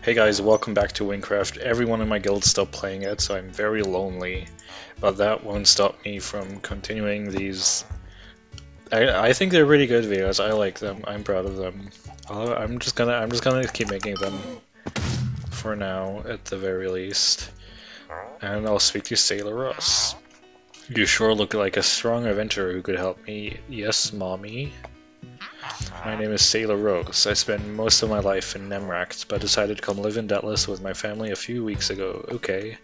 Hey guys, welcome back to Wynncraft. Everyone in my guild stopped playing it, so I'm very lonely. But that won't stop me from continuing these. I, I think they're really good videos. I like them. I'm proud of them. I'm just gonna I'm just gonna keep making them for now, at the very least. And I'll speak to Sailor Ross. You sure look like a strong adventurer who could help me. Yes, mommy. My name is Sailor Rose. I spent most of my life in Nemract, but decided to come live in Detlas with my family a few weeks ago. Okay.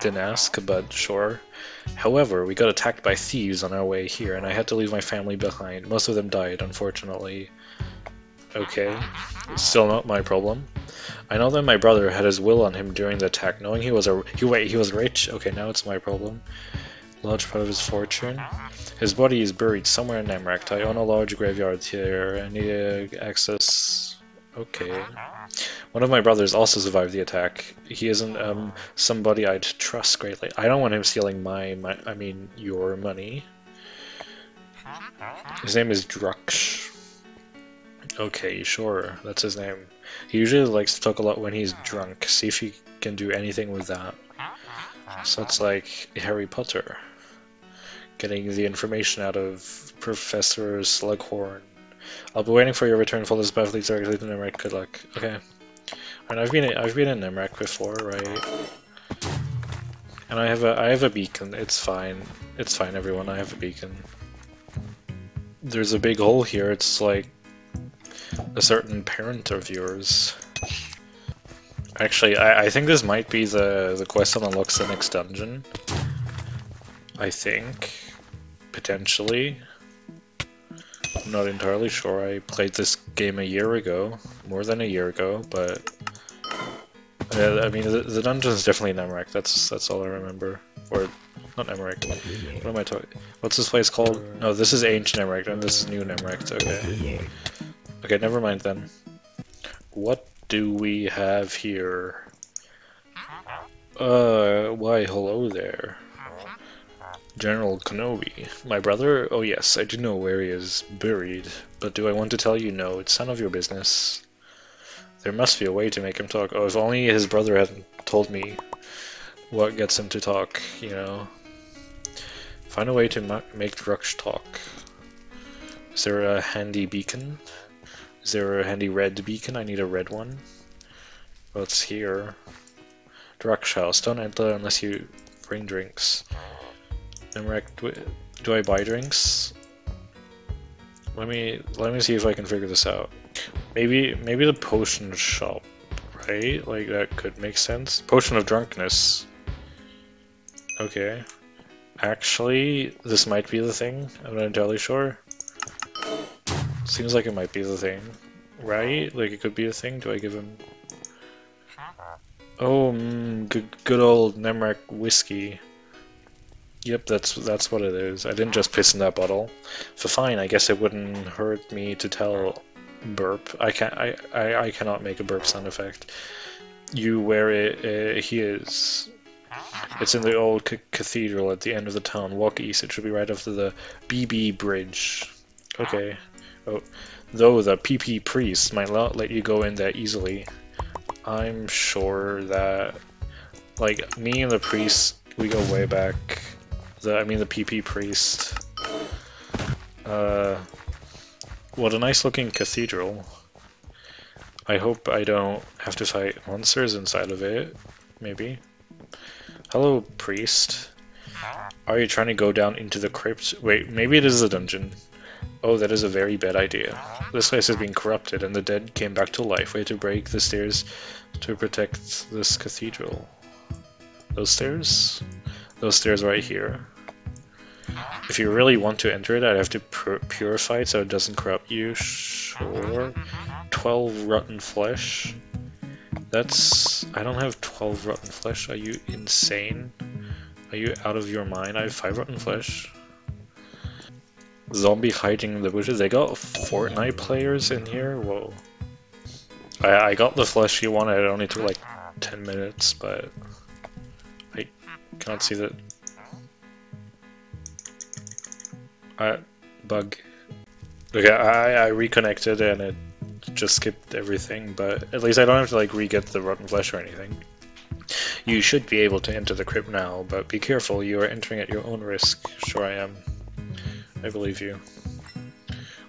Didn't ask, but sure. However, we got attacked by thieves on our way here, and I had to leave my family behind. Most of them died, unfortunately. Okay. Still not my problem. I know that my brother had his will on him during the attack, knowing he was a- he, wait, he was rich? Okay, now it's my problem. Large part of his fortune. His body is buried somewhere in Nemract. I own a large graveyard here. I need access. Okay. One of my brothers also survived the attack. He isn't um somebody I'd trust greatly. I don't want him stealing my, my I mean your money. His name is Druksh. Okay, sure, that's his name. He usually likes to talk a lot when he's drunk. See if he can do anything with that. So it's like Harry Potter. Getting the information out of Professor Slughorn. I'll be waiting for your return for this leads directly to Nemrac. Good luck. Okay. And I've been I've been in Nemrac before, right? And I have a I have a beacon. It's fine. It's fine, everyone. I have a beacon. There's a big hole here. It's like a certain parent of yours. Actually, I, I think this might be the, the quest on the next dungeon. I think. Potentially. I'm not entirely sure. I played this game a year ago. More than a year ago, but... Uh, I mean, the, the dungeon is definitely Nemrac. That's that's all I remember. Or, not Nemrac. What am I talking... What's this place called? No, this is Ancient Nemrac, and this is New Nemrac. Okay. Okay, never mind then. What do we have here? Uh, why hello there. General Kenobi. My brother? Oh yes, I do know where he is buried, but do I want to tell you? No, it's none of your business. There must be a way to make him talk. Oh, if only his brother hadn't told me what gets him to talk, you know. Find a way to ma make Druksh talk. Is there a handy beacon? Is there a handy red beacon? I need a red one. Well, it's here. House. Don't enter unless you bring drinks. Nemrac, do, do I buy drinks? Let me let me see if I can figure this out. Maybe maybe the potion shop, right? Like that could make sense. Potion of drunkenness. Okay. Actually, this might be the thing. I'm not entirely sure. Seems like it might be the thing, right? Like it could be a thing. Do I give him? Oh, mm, good, good old Nemrac whiskey. Yep, that's that's what it is. I didn't just piss in that bottle. For fine, I guess it wouldn't hurt me to tell burp. I can't. I, I, I cannot make a burp sound effect. You where it uh, he is. It's in the old cathedral at the end of the town. Walk east. It should be right after the BB bridge. Okay. Oh, though the PP priest might not let you go in there easily. I'm sure that, like, me and the priest, we go way back. The, I mean the PP priest. Uh, what a nice looking cathedral. I hope I don't have to fight monsters inside of it. Maybe. Hello, priest. Are you trying to go down into the crypt? Wait, maybe it is a dungeon. Oh, that is a very bad idea. This place has been corrupted and the dead came back to life. We had to break the stairs to protect this cathedral. Those stairs? Those stairs right here. If you really want to enter it, I'd have to pur purify it so it doesn't corrupt you. Sure. 12 rotten flesh. That's... I don't have 12 rotten flesh. Are you insane? Are you out of your mind? I have 5 rotten flesh. Zombie hiding in the bushes. They got Fortnite players in here? Whoa. I, I got the flesh you wanted. It only took like 10 minutes, but I can't see that. I, bug. Okay, I, I reconnected and it just skipped everything, but at least I don't have to like re-get the rotten flesh or anything. You should be able to enter the crypt now, but be careful, you are entering at your own risk. Sure I am. I believe you.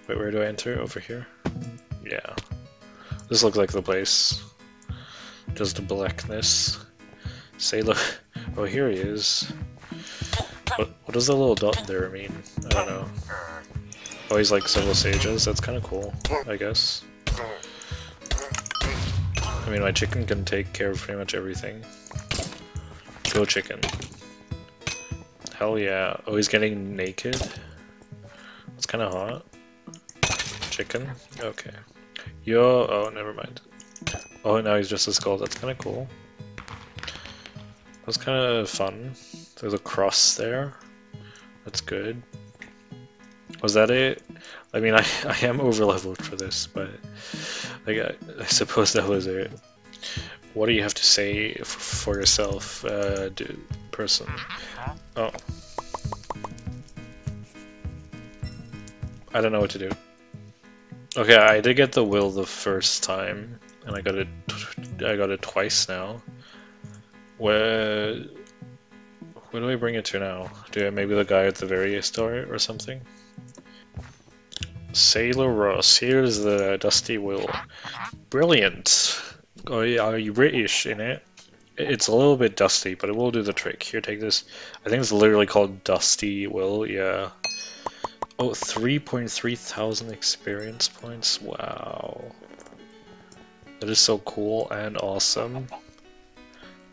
Wait, where do I enter? Over here? Yeah. This looks like the place. Just the blackness. Sailor. Oh, here he is. What, what does the little dot there mean? I don't know. Oh, he's like several sages. That's kind of cool, I guess. I mean, my chicken can take care of pretty much everything. Go chicken. Hell yeah. Oh, he's getting naked? Kind of hot. Chicken? Okay. Yo, oh, never mind. Oh, now he's just a skull. That's kind of cool. That's kind of fun. There's a cross there. That's good. Was that it? I mean, I, I am over leveled for this, but I, I suppose that was it. What do you have to say for yourself, uh, dude, person? Oh. I don't know what to do. Okay, I did get the will the first time, and I got it. I got it twice now. Where, where do I bring it to now? Do I maybe the guy at the very start or something? Sailor Ross, here's the Dusty Will. Brilliant! Are you British in it? It's a little bit dusty, but it will do the trick. Here, take this. I think it's literally called Dusty Will, yeah. Oh, 3.3 thousand experience points? Wow. That is so cool and awesome.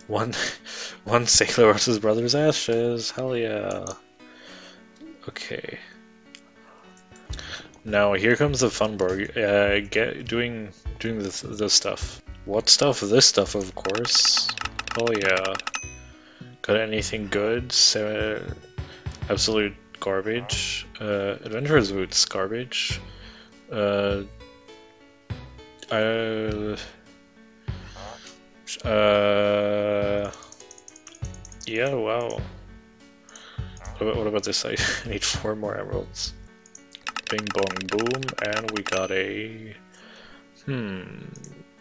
One, one Sailor versus Brothers Ashes, hell yeah. Okay. Now here comes the fun part. Uh, get doing doing this this stuff. What stuff? This stuff, of course. Oh yeah. Got anything good? So, absolute garbage. Uh, Adventurer's Boots garbage. Uh, uh, uh, yeah. Wow. What about, what about this? I need four more emeralds. Bing bong boom, and we got a... Hmm...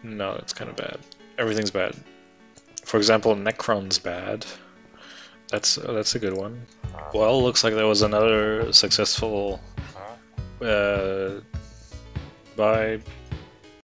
No, that's kind of bad. Everything's bad. For example, Necron's bad. That's uh, that's a good one. Well, looks like there was another successful... Uh, bye.